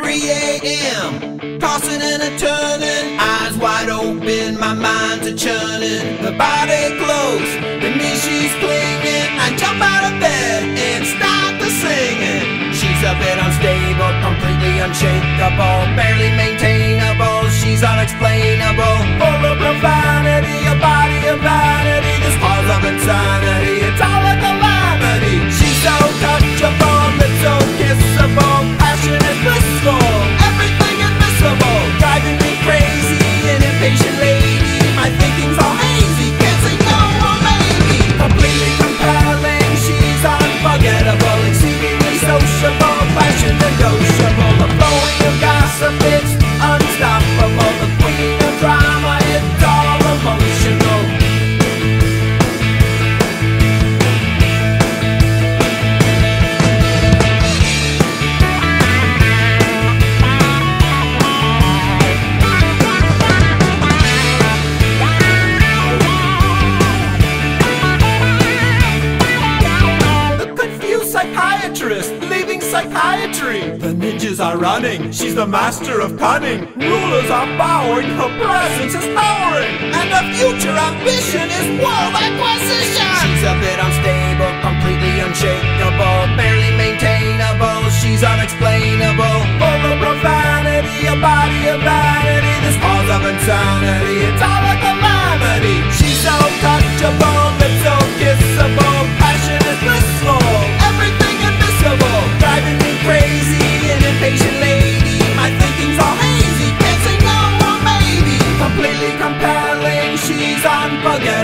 3 a.m. Tossing and a turning, eyes wide open, my mind's a churning. The body close, the knee she's clinging. I jump out of bed and start the singing. She's a bit unstable, completely unshakable, barely psychiatry. The ninjas are running, she's the master of cunning. Rulers are bowing, her presence is towering. And her future ambition is world acquisition. She's a bit unstable,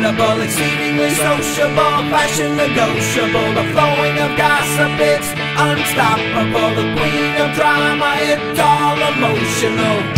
unforgettable, exceedingly sociable, fashion negotiable, the flowing of gossip, it's unstoppable. The queen of drama, it's all emotional.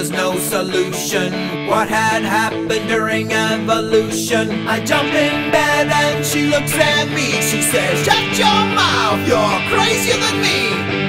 There's no solution. What had happened during evolution? I jump in bed and she looks at me. She says, Shut your mouth, you're crazier than me.